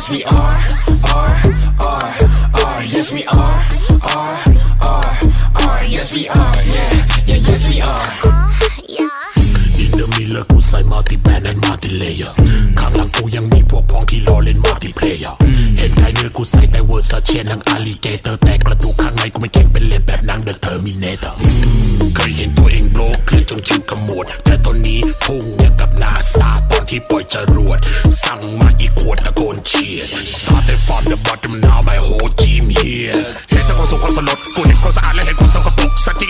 yes we are, are, are, are, yes we are, are, are, are, yes we are, yeah, yeah, yes we are. yeah In the middle กูใส่ multi band and multi layer ข้างหลังกูยังมีพวกพ้องที่รอเล่น multi player เห็นไทยเนื้อกูใส่แต่เวอร์ซาเชนนังอาลิเกเตอร์แต่กระดูกข้างในกูไม่แข็งเป็นเล็บแบบนางเดอะเทอร์มินเตอร์เคยเห็นตัวเองโบลเคยจนคิวขมวดแต่ตอนนี้พุ่งเนี่ยกับนาซาตอนที่ปล่อยจรวดสั่ง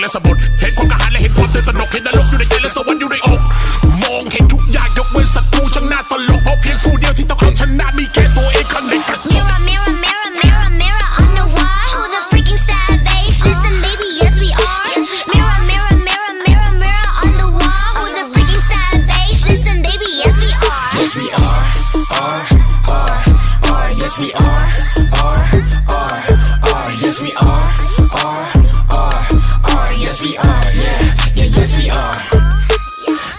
ปรกสัจจริงและสมบูรณ์เห็นความกระหายและเห็นความตื่นตระหนกเห็นนรกอยู่ในใจและสวรรค์อยู่ในอก มองเห็นทุกอย่างยกเว้นศัตรูช่างน่าตลกเพราะเพียงผู้เดียวที่ต้องเอาชนะมีแค่ตัวเองข้างในกระจก Mirror, mirror, mirror, mirror, mirror on the wall. Who the freaking savage? Listen, baby, yes we are. Mirror, mirror, mirror, mirror, mirror on the wall. Who the freaking savage? Listen, baby, yes we are. Yes we are, are, are, are, yes we are, are, are, yes we are, yeah, yeah, yes we are.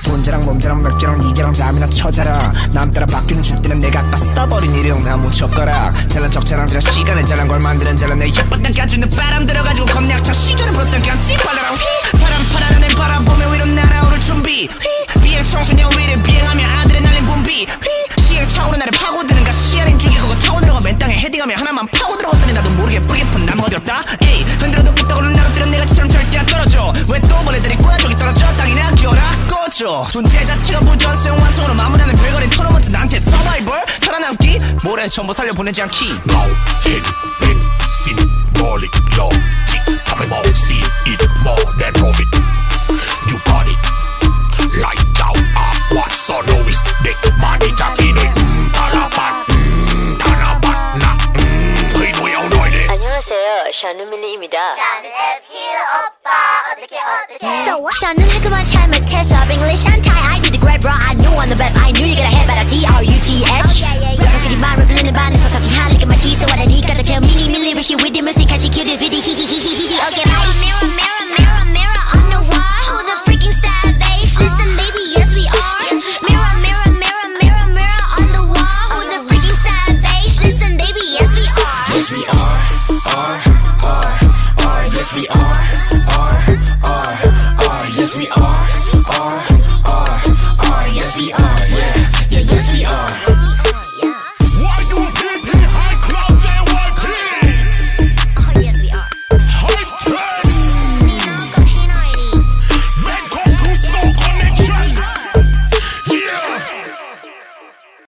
돈자랑 몸자랑 맥주랑 니자랑 잠이나 쳐자라. 남 따라 바뀌는 줄 때는 내가 다 써버린 일용 나무 젓가락 잘난 척 자랑질한 시간에 잘난 걸 만드는 잘난 내 혓바닥 까주는 바람 들어가지고 겁내학창 시절에 불었던 깜찍 발랄한 휘 바람 파란 하늘 바라보며 위로 날아오를 준비. 휘 비행 청소년 위를 비행하며 아드레날린 분비. 휘 시행 차오른 나를 파고드는 가시아린 죽이고 타고 들어가 맨 땅에 헤딩하며 하나만 파고 들어갔더니 나도 모르게 뿌리깊은 나무 어디였다 있어 존재 자체가 부전성 완성으로 마무리하는 별거리 털어맞은 나한테 서바이벌. 살아남기? 모래 전부 살려보내지 않기. No, hit, win, symbolic logic 다음에 뭐 see it more than profit You got it Like thou are what sorrow is 내 많이 잡기는 음, 달아반 음, 달아반 나 음, 의도야 샤누밀리입니다. 나는 필요 없 So what? 저는 학교만 잘못해서 English and Thai I do the great bro I knew I'm the best I knew you gotta head by the D-R-U-T-H